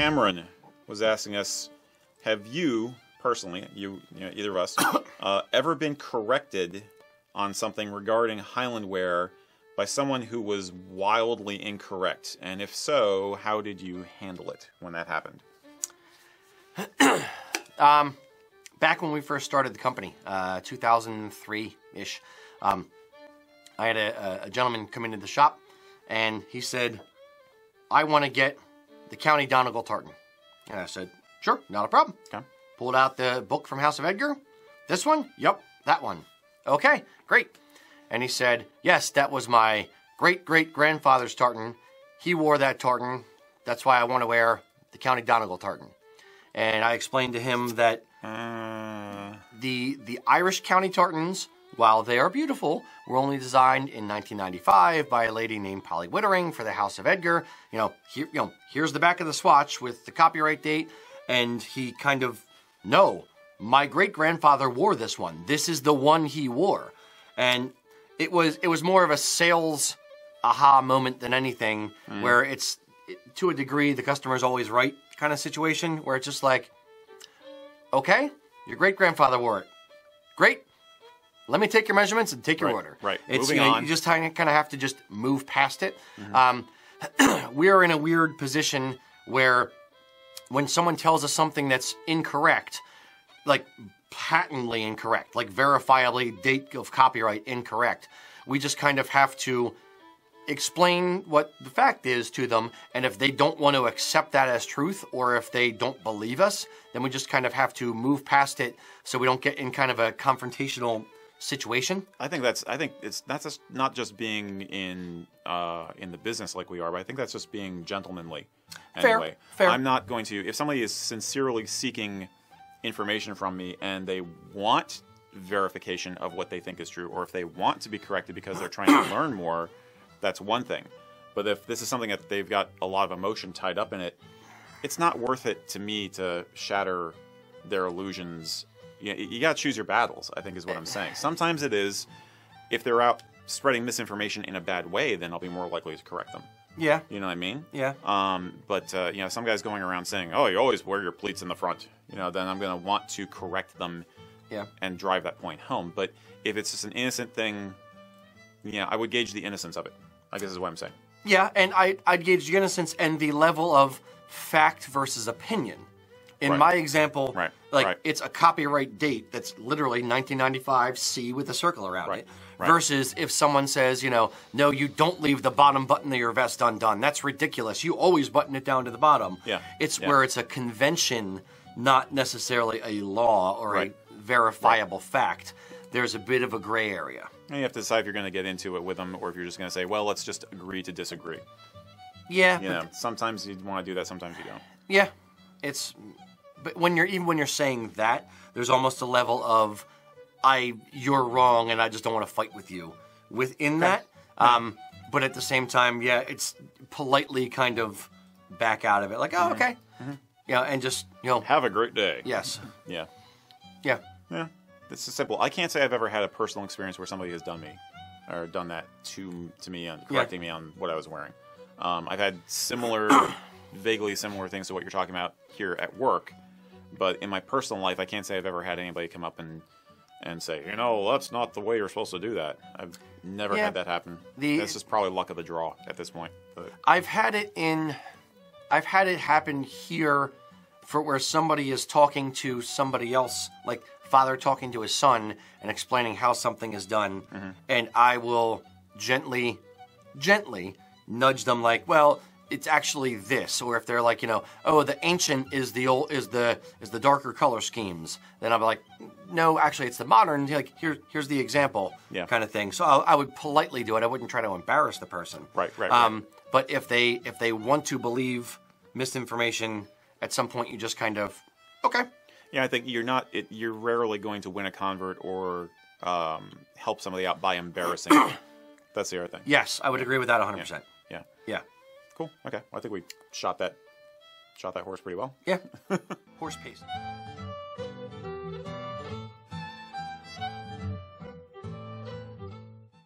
Cameron was asking us, have you personally, you, you know, either of us, uh, ever been corrected on something regarding Highlandware by someone who was wildly incorrect? And if so, how did you handle it when that happened? Um, back when we first started the company, uh, 2003 ish, um, I had a, a gentleman come into the shop and he said, I want to get the County Donegal tartan. And I said, Sure, not a problem. Okay. Pulled out the book from House of Edgar. This one? Yep, that one. Okay, great. And he said, Yes, that was my great great grandfather's tartan. He wore that tartan. That's why I want to wear the County Donegal tartan. And I explained to him that Uh, the the Irish county tartans, while they are beautiful, were only designed in 1995 by a lady named Polly Wittering for the House of Edgar. You know, here, you know, here's the back of the swatch with the copyright date, and he kind of, no, my great grandfather wore this one. This is the one he wore, and it was it was more of a sales aha moment than anything, mm. where it's to a degree the customer's always right kind of situation, where it's just like, okay, your great grandfather wore it. Great. Let me take your measurements and take your Right, order. right. It's Moving you, know, on. you just kind of have to just move past it. Um, we're in a weird position where when someone tells us something that's incorrect, like patently incorrect, like verifiably date of copyright incorrect, we just kind of have to explain what the fact is to them and if they don't want to accept that as truth or if they don't believe us then we just kind of have to move past it so we don't get in kind of a confrontational situation I think that's I think it's that's just not just being in uh, in the business like we are, but I think that's just being gentlemanly. Fair, Anyway, fair. I'm not going to if somebody is sincerely seeking information from me and they want verification of what they think is true, or if they want to be corrected because they're trying to learn more, that's one thing. But if this is something that they've got a lot of emotion tied up in it, it's not worth it to me to shatter their illusions. You, you got to choose your battles. I think is what I'm saying. Sometimes it is. If they're out spreading misinformation in a bad way, then I'll be more likely to correct them. yeah You know what I mean? yeah Um, but uh, you know, some guys going around saying, "Oh, you always wear your pleats in the front." You know, then I'm going to want to correct them yeah and drive that point home. But if it's just an innocent thing, yeah, I would gauge the innocence of it. I guess is what I'm saying. yeah and I, i'd gauge the innocence and the level of fact versus opinion in Right. my example Right, like right. it's a copyright date that's literally 1995 c with a circle around Right, it versus if someone says you know no you don't leave the bottom button of your vest undone that's ridiculous you always button it down to the bottom Yeah, it's yeah. where it's a convention not necessarily a law or a verifiable fact there's a bit of a gray area And you have to decide if you're going to get into it with them or if you're just going to say, "Well, let's just agree to disagree." yeah You know, sometimes you want to do that, sometimes you don't. Yeah, it's. But when you're even when you're saying that, there's almost a level of, I you're wrong and I just don't want to fight with you within that. Um, but at the same time, yeah, it's politely kind of back out of it, like, oh, okay, yeah, and just you know, Have a great day. yes, Yeah. yeah, Yeah, this is simple. I can't say I've ever had a personal experience where somebody has done me or done that to to me on correcting me on what I was wearing. Um, I've had similar, vaguely similar things to what you're talking about here at work, but in my personal life, I can't say I've ever had anybody come up and and say, you know, that's not the way you're supposed to do that. I've never Yeah. had that happen. The- that's just probably luck of the draw at this point. But I've had it in, I've had it happen here, for where somebody is talking to somebody else, like father talking to his son and explaining how something is done, mm-hmm. and I will gently, gently nudge them, like, well, it's actually this, or if they're like, you know, oh, the ancient is the old is the is the darker color schemes, then I'll be like, no, actually, it's the modern. Like, here, here's the example, Yeah. kind of thing. So I, I would politely do it. I wouldn't try to embarrass the person. Right, right, right. Um, but if they if they want to believe misinformation, at some point you just kind of okay. Yeah, I think you're not. It, you're rarely going to win a convert or um, help somebody out by embarrassing. That's the other thing. Yes, I would agree with that 100. percent Yeah. Yeah, Cool. Okay. Well, I think we shot that shot that horse pretty well. yeah. Horse paste.